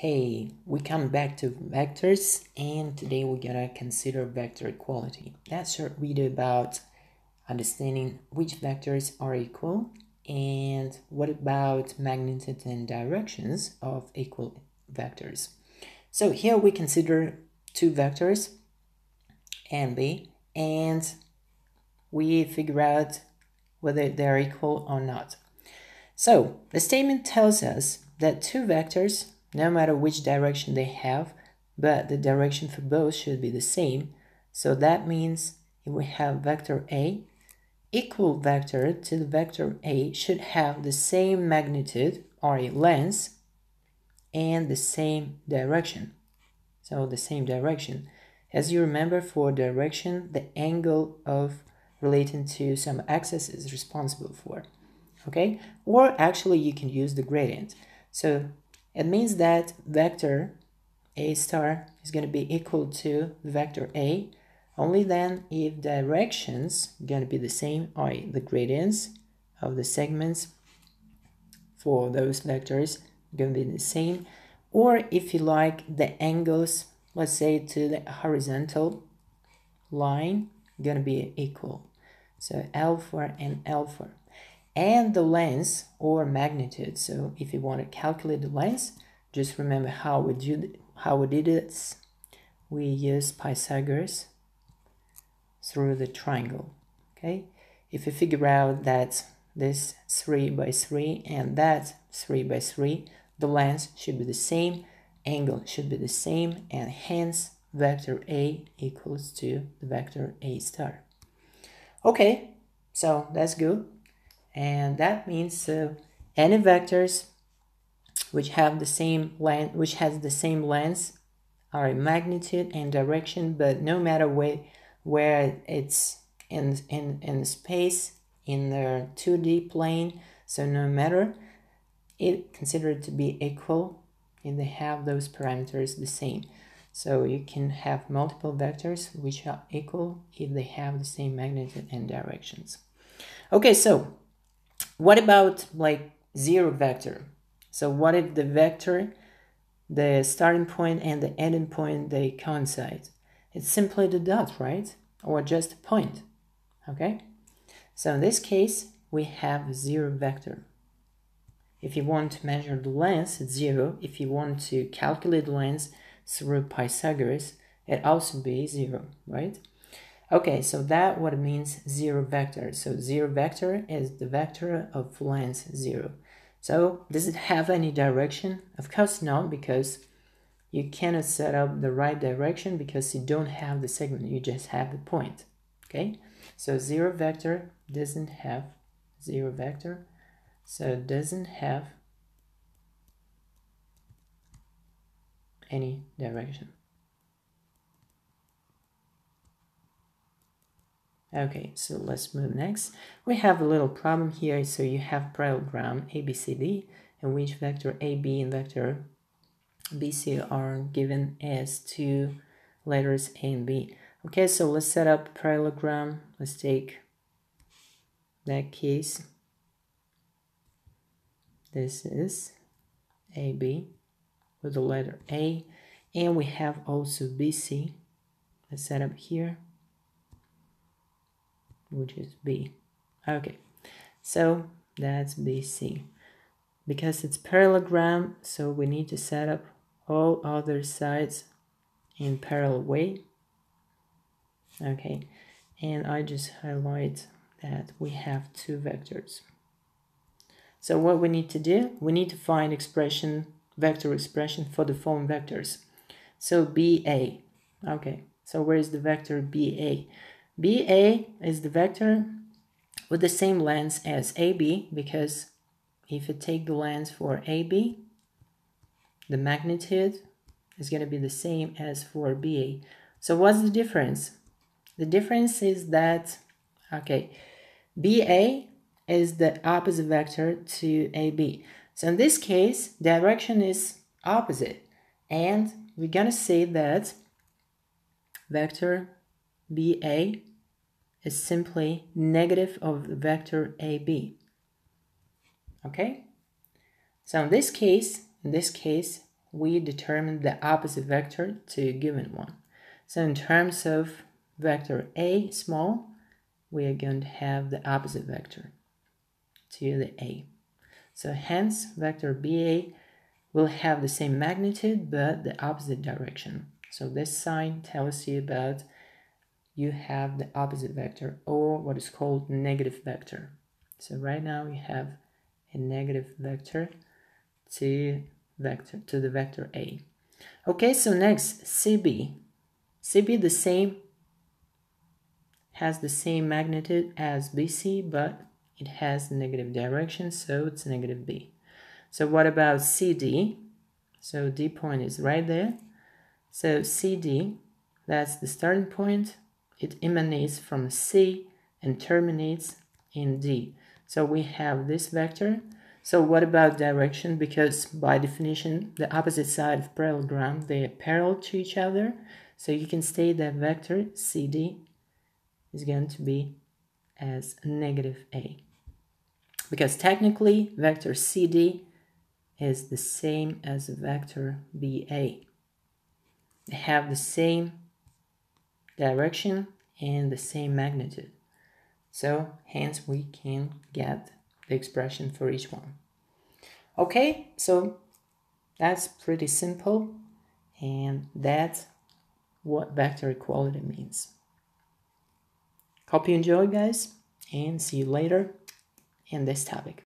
Hey, we come back to vectors and today we're gonna consider vector equality. That's short video about understanding which vectors are equal and what about magnitude and directions of equal vectors. So here we consider two vectors A and b and we figure out whether they're equal or not. So the statement tells us that two vectors no matter which direction they have, but the direction for both should be the same. So that means if we have vector A, equal vector to the vector A should have the same magnitude or a length and the same direction. So the same direction. As you remember for direction, the angle of relating to some axis is responsible for. Okay? Or actually you can use the gradient. So it means that vector a star is going to be equal to vector a. Only then if directions going to be the same or the gradients of the segments for those vectors going to be the same or if you like the angles let's say to the horizontal line going to be equal. So alpha and alpha and the length or magnitude. So if you want to calculate the length, just remember how we do how we did it. We use Pythagoras through the triangle. Okay, if you figure out that this 3 by 3 and that 3 by 3, the length should be the same, angle should be the same, and hence vector A equals to the vector A star. Okay, so that's good and that means uh, any vectors which have the same length which has the same length are in magnitude and direction but no matter where where it's in in in space in the 2d plane so no matter it considered to be equal if they have those parameters the same. So you can have multiple vectors which are equal if they have the same magnitude and directions. Okay so what about like zero vector? So what if the vector, the starting point and the ending point, they coincide? It's simply the dot, right? Or just a point, okay? So in this case, we have zero vector. If you want to measure the length, it's zero. If you want to calculate the length through Pythagoras, it also be zero, right? Okay, so that what means zero vector. So zero vector is the vector of length zero. So does it have any direction? Of course not, because you cannot set up the right direction because you don't have the segment, you just have the point. Okay, so zero vector doesn't have zero vector, so it doesn't have any direction. Okay, so let's move next. We have a little problem here. So you have parallelogram ABCD in which vector AB and vector BC are given as two letters A and B. Okay, so let's set up parallelogram. Let's take that case. This is AB with the letter A. And we have also BC. Let's set up here which is B. Okay, so that's BC. Because it's parallelogram, so we need to set up all other sides in parallel way. Okay, and I just highlight that we have two vectors. So what we need to do, we need to find expression, vector expression for the following vectors. So BA, okay, so where is the vector BA? BA is the vector with the same length as AB because if you take the length for AB, the magnitude is going to be the same as for BA. So what's the difference? The difference is that, okay, BA is the opposite vector to AB. So in this case, direction is opposite. And we're going to say that vector BA is simply negative of the vector AB. Okay? So in this case, in this case, we determine the opposite vector to a given one. So in terms of vector A small, we are going to have the opposite vector to the A. So hence vector BA will have the same magnitude but the opposite direction. So this sign tells you about you have the opposite vector or what is called negative vector. So right now we have a negative vector to vector to the vector A. Okay, so next CB. CB the same has the same magnitude as BC, but it has negative direction, so it's negative B. So what about CD? So D point is right there. So CD, that's the starting point. It emanates from C and terminates in D. So we have this vector. So what about direction? Because by definition, the opposite side of parallelogram, they are parallel to each other. So you can state that vector CD is going to be as negative A. Because technically, vector CD is the same as vector BA. They have the same direction and the same magnitude. So hence we can get the expression for each one. Okay, so that's pretty simple and that's what vector equality means. Hope you enjoy guys and see you later in this topic.